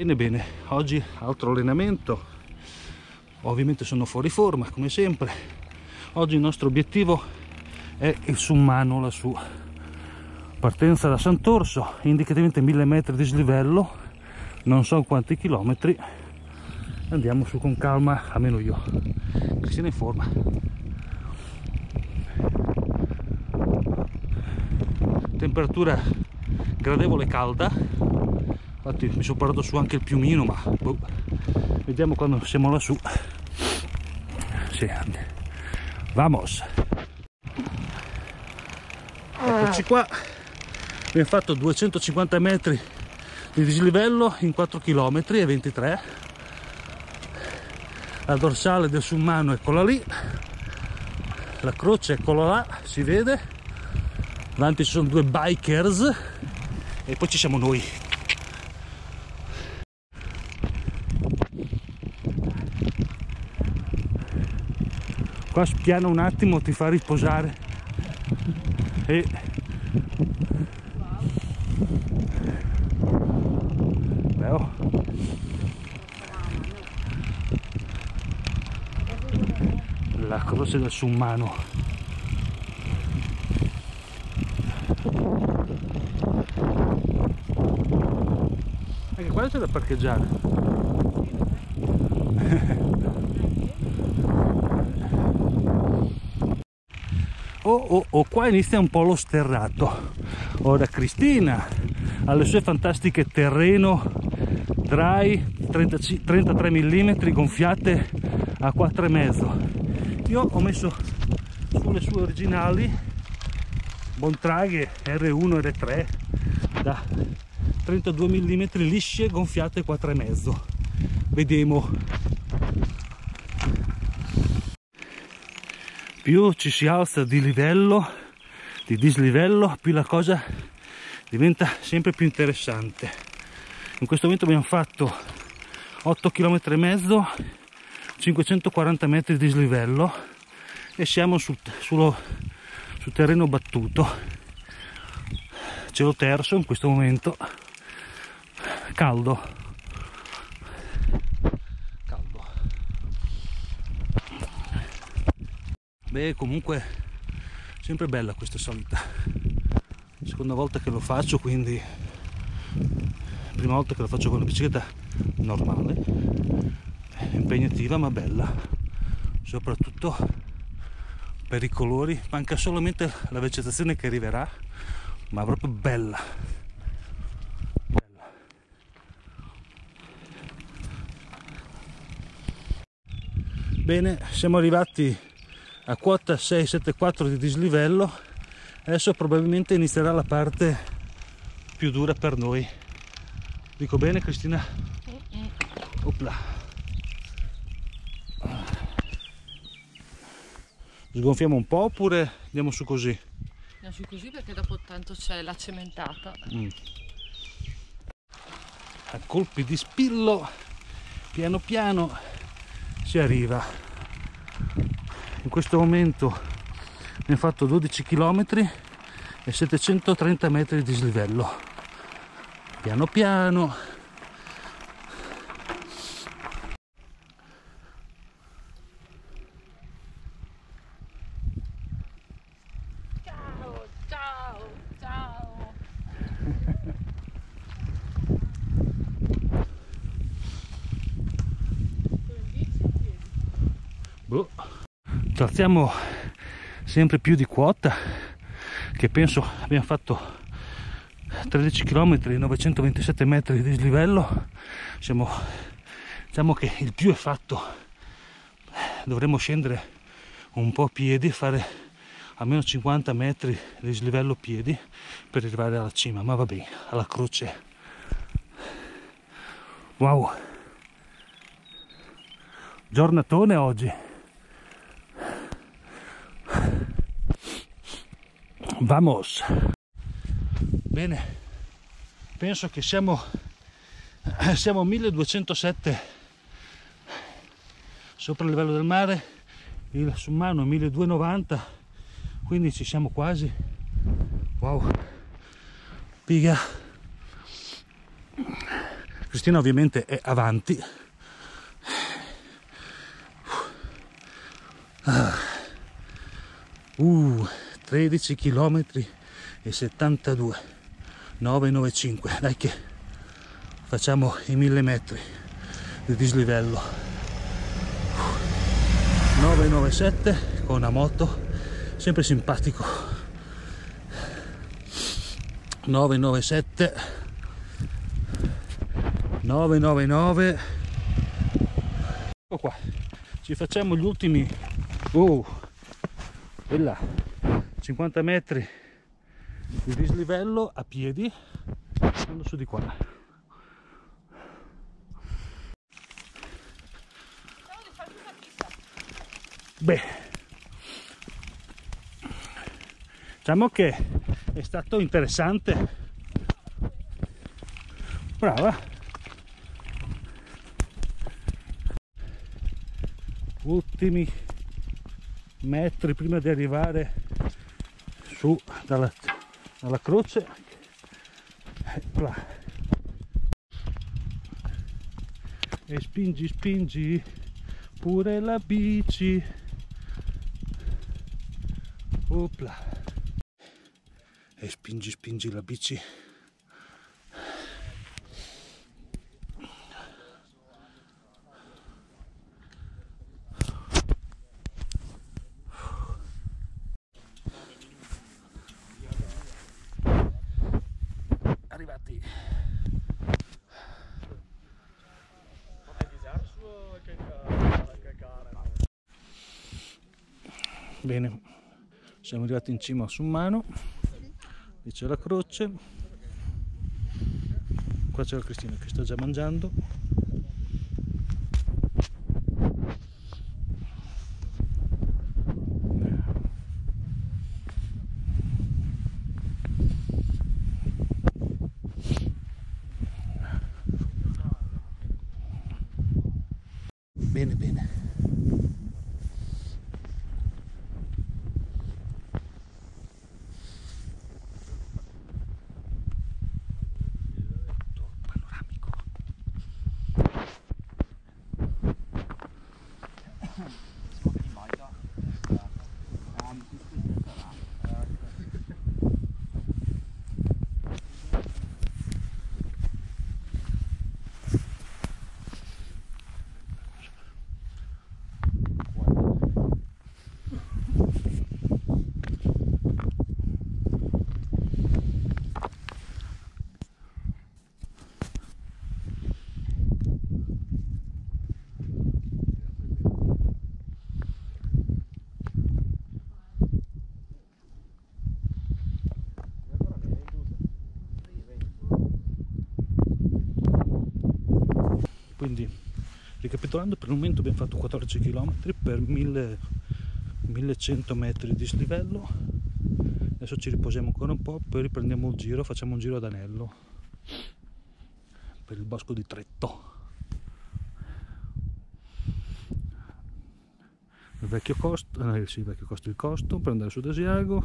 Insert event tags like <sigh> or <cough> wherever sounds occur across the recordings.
Bene bene, oggi altro allenamento, ovviamente sono fuori forma come sempre, oggi il nostro obiettivo è il Summano lassù, partenza da Sant'Orso, indicativamente 1000 metri di slivello, non so quanti chilometri, andiamo su con calma, almeno io, Cristina in forma. Temperatura gradevole calda, infatti mi sono portato su anche il piumino ma boh, vediamo quando siamo lassù sì, vamos. Eccoci qua. Abbiamo fatto 250 metri di dislivello in 4 km e 23 la dorsale del Summano eccola lì. La croce eccola là si vede. Davanti ci sono due bikers. E poi ci siamo noi qua spiana un attimo ti fa riposare. E Beh, oh. la croce del Summano. Anche qua c'è da parcheggiare oh oh oh qua inizia un po' lo sterrato. Ora Cristina ha le sue fantastiche terreno dry 30, 33 mm gonfiate a 4,5 io ho messo sulle sue originali Bontraghe R1 e R3 da 32 mm lisce gonfiate 4,5 vediamo più ci si alza di livello, di dislivello, più la cosa diventa sempre più interessante. In questo momento abbiamo fatto 8 km e mezzo, 540 metri di dislivello e siamo sul, sullo, sul terreno battuto. Cielo terzo in questo momento, caldo, beh comunque sempre bella questa salita. Seconda volta che lo faccio quindi prima volta che lo faccio con una bicicletta normale impegnativa ma bella. Soprattutto per i colori manca solamente la vegetazione che arriverà ma proprio bella. Bella. Bene siamo arrivati a quota 674 di dislivello adesso probabilmente inizierà la parte più dura per noi dico bene Cristina? Opla. sgonfiamo un po' oppure andiamo su così? andiamo su così perché dopo tanto c'è la cementata mm. a colpi di spillo piano piano si arriva in questo momento ne ho fatto 12 km e 730 metri di dislivello. Piano piano alziamo sempre più di quota che penso abbiamo fatto 13 km 927 metri di dislivello. Siamo diciamo che il più è fatto. Dovremmo scendere un po' piedi fare almeno 50 metri di dislivello piedi per arrivare alla cima ma va bene alla croce. Wow. Giornatone oggi Vamos. Bene, penso che siamo, <clears throat> siamo a 1207 sopra il livello del mare, il Summano 1290, quindi ci siamo quasi. Wow, piga. Cristina ovviamente è avanti. 13 km e 72 995 dai che facciamo i 1000 metri di dislivello. 997 con una moto sempre simpatico. 997 999 ecco qua. Ci facciamo gli ultimi. Uh, là 50 metri di dislivello a piedi. Andando su di qua. Beh diciamo che è stato interessante. Brava. Ultimi metri prima di arrivare su dalla, dalla croce. E spingi spingi pure la bici. Opla. e spingi spingi la bici bene. Siamo arrivati in cima su mano. Lì c'è la croce. Qua c'è la Cristina che sta già mangiando quindi ricapitolando per il momento abbiamo fatto 14 km per 1000 1100 metri di slivello adesso ci riposiamo ancora un po' poi riprendiamo il giro facciamo un giro ad anello per il bosco di Tretto il vecchio costo eh, sì, il vecchio costo il costo per andare su d'Asiago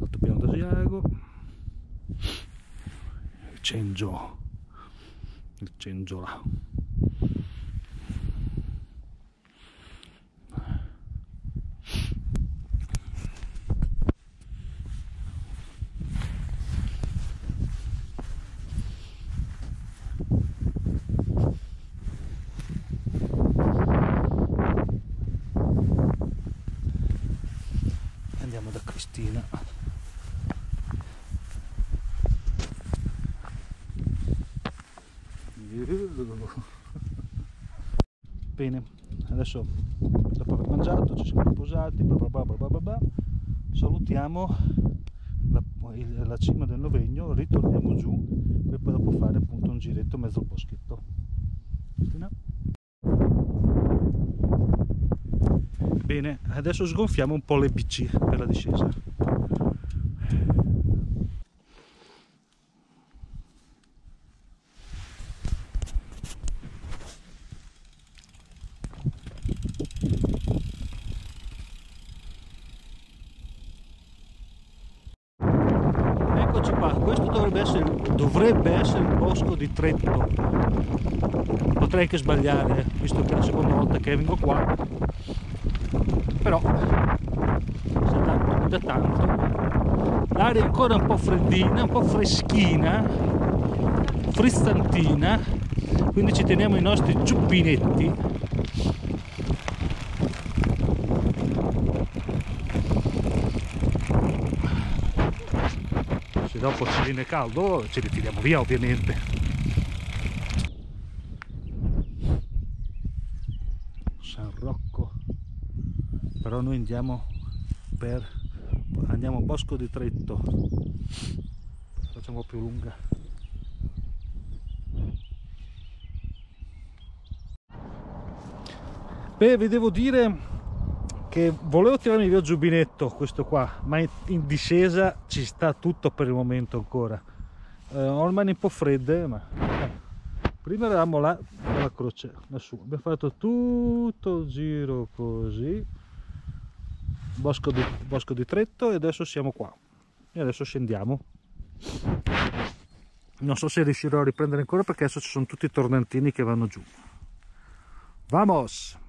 altopiano d'Asiago il Cengio il Cengiola. andiamo da Cristina <laughs> bene adesso dopo aver mangiato ci siamo riposati bla bla bla bla bla salutiamo la, il- la cima del Novegno ritorniamo giù per poi dopo fare appunto un giretto mezzo al boschetto? Bene, adesso sgonfiamo un po' le bici per la discesa. Eccoci qua, questo dovrebbe essere, dovrebbe essere il bosco di Tretto potrei anche sbagliare eh, visto che è la seconda volta che vengo qua. Però da tanto. L'aria è ancora un po' freddina un po' freschina frizzantina. Quindi ci teniamo i nostri giubbinetti dopo ci viene caldo ce li tiriamo via ovviamente. San Rocco. Però noi andiamo per andiamo a Bosco di Tretto facciamo più lunga. Beh vi devo dire che volevo tirarmi via il giubbinetto questo qua ma in discesa ci sta tutto per il momento ancora. Eh, ho le mani un po' fredde ma eh. prima eravamo là alla croce lassù. Abbiamo fatto tutto il giro così. Bosco di, bosco di Tretto e adesso siamo qua. E adesso scendiamo. Non so se riuscirò a riprendere ancora perché adesso ci sono tutti i tornantini che vanno giù. Vamos